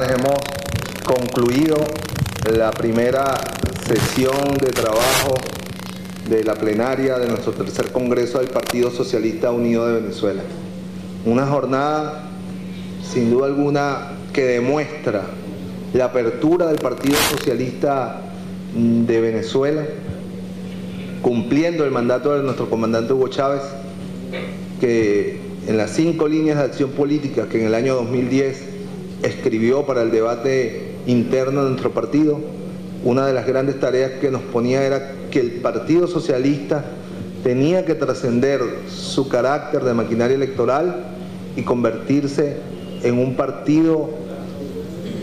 Hemos concluido la primera sesión de trabajo de la plenaria de nuestro tercer Congreso del Partido Socialista Unido de Venezuela. Una jornada, sin duda alguna, que demuestra la apertura del Partido Socialista de Venezuela, cumpliendo el mandato de nuestro comandante Hugo Chávez, que en las cinco líneas de acción política que en el año 2010 escribió para el debate interno de nuestro partido, una de las grandes tareas que nos ponía era que el Partido Socialista tenía que trascender su carácter de maquinaria electoral y convertirse en un partido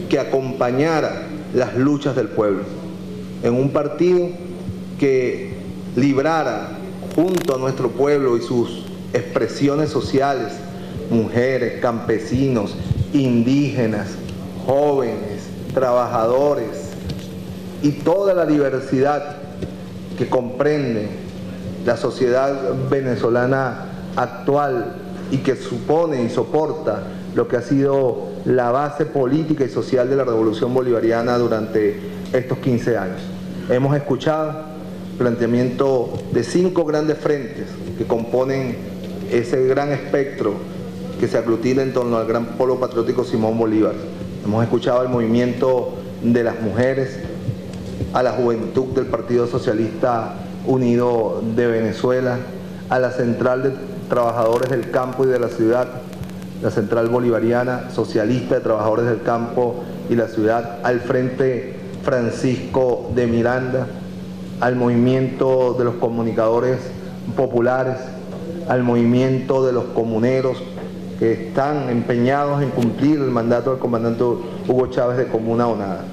que acompañara las luchas del pueblo, en un partido que librara junto a nuestro pueblo y sus expresiones sociales, mujeres, campesinos, indígenas, jóvenes, trabajadores y toda la diversidad que comprende la sociedad venezolana actual y que supone y soporta lo que ha sido la base política y social de la revolución bolivariana durante estos 15 años. Hemos escuchado planteamiento de cinco grandes frentes que componen ese gran espectro que se aglutina en torno al gran polo patriótico Simón Bolívar. Hemos escuchado el movimiento de las mujeres, a la juventud del Partido Socialista Unido de Venezuela, a la Central de Trabajadores del Campo y de la Ciudad, la Central Bolivariana Socialista de Trabajadores del Campo y la Ciudad, al Frente Francisco de Miranda, al movimiento de los comunicadores populares, al movimiento de los comuneros que están empeñados en cumplir el mandato del comandante Hugo Chávez de Comuna Onada.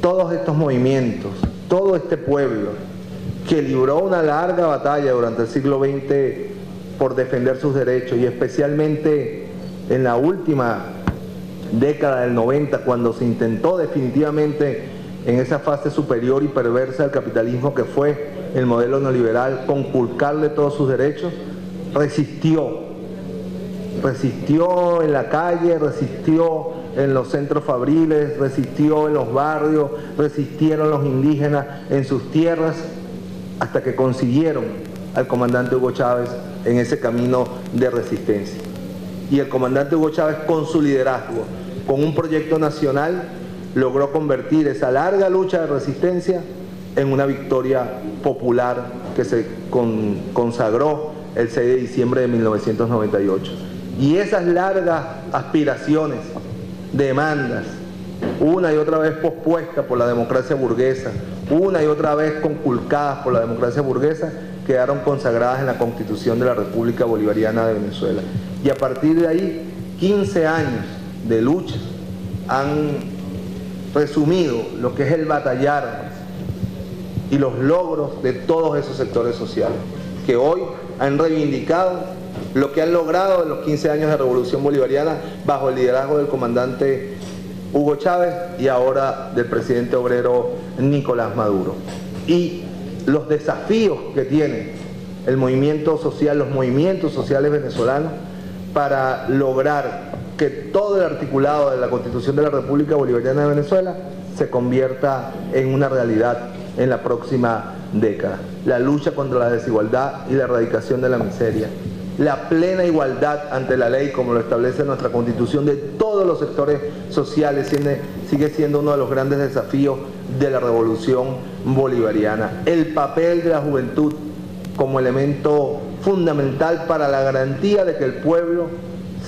Todos estos movimientos, todo este pueblo que libró una larga batalla durante el siglo XX por defender sus derechos y especialmente en la última década del 90 cuando se intentó definitivamente en esa fase superior y perversa del capitalismo que fue el modelo neoliberal conculcarle todos sus derechos, resistió, resistió en la calle, resistió en los centros fabriles, resistió en los barrios, resistieron los indígenas en sus tierras, hasta que consiguieron al comandante Hugo Chávez en ese camino de resistencia. Y el comandante Hugo Chávez con su liderazgo, con un proyecto nacional, logró convertir esa larga lucha de resistencia en una victoria popular que se consagró el 6 de diciembre de 1998. Y esas largas aspiraciones, demandas, una y otra vez pospuestas por la democracia burguesa, una y otra vez conculcadas por la democracia burguesa, quedaron consagradas en la Constitución de la República Bolivariana de Venezuela. Y a partir de ahí, 15 años de lucha han resumido lo que es el batallar y los logros de todos esos sectores sociales, que hoy han reivindicado lo que han logrado en los 15 años de revolución bolivariana bajo el liderazgo del comandante Hugo Chávez y ahora del presidente obrero Nicolás Maduro. Y los desafíos que tiene el movimiento social, los movimientos sociales venezolanos para lograr que todo el articulado de la Constitución de la República Bolivariana de Venezuela se convierta en una realidad en la próxima década. La lucha contra la desigualdad y la erradicación de la miseria. La plena igualdad ante la ley, como lo establece nuestra Constitución, de todos los sectores sociales, sigue siendo uno de los grandes desafíos de la revolución bolivariana. El papel de la juventud como elemento fundamental para la garantía de que el pueblo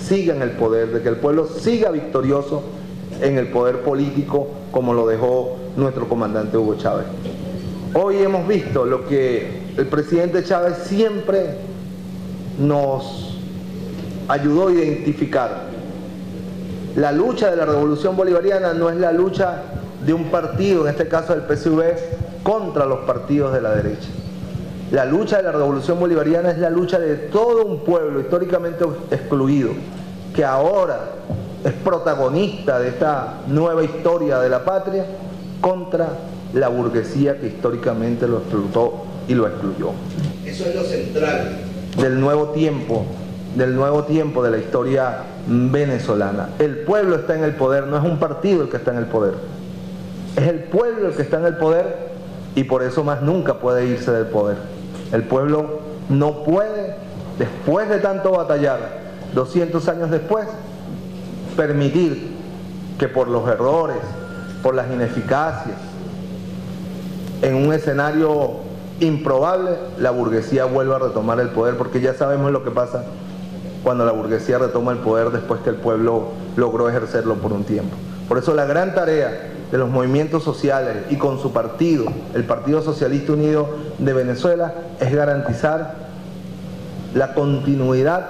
siga en el poder, de que el pueblo siga victorioso en el poder político como lo dejó nuestro comandante Hugo Chávez. Hoy hemos visto lo que el presidente Chávez siempre nos ayudó a identificar. La lucha de la revolución bolivariana no es la lucha de un partido, en este caso del PSV, contra los partidos de la derecha. La lucha de la revolución bolivariana es la lucha de todo un pueblo históricamente excluido, que ahora es protagonista de esta nueva historia de la patria contra la burguesía que históricamente lo explotó y lo excluyó. Eso es lo central del nuevo tiempo del nuevo tiempo de la historia venezolana. El pueblo está en el poder, no es un partido el que está en el poder. Es el pueblo el que está en el poder y por eso más nunca puede irse del poder. El pueblo no puede, después de tanto batallar, 200 años después, permitir que por los errores, por las ineficacias, en un escenario improbable, la burguesía vuelva a retomar el poder, porque ya sabemos lo que pasa cuando la burguesía retoma el poder después que el pueblo logró ejercerlo por un tiempo. Por eso la gran tarea de los movimientos sociales y con su partido, el Partido Socialista Unido de Venezuela, es garantizar la continuidad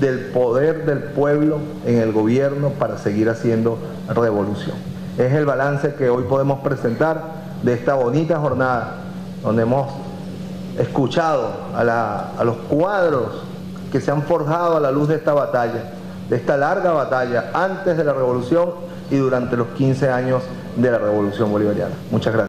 del poder del pueblo en el gobierno para seguir haciendo revolución. Es el balance que hoy podemos presentar de esta bonita jornada donde hemos escuchado a, a los cuadros que se han forjado a la luz de esta batalla, de esta larga batalla antes de la revolución y durante los 15 años de la revolución bolivariana. Muchas gracias.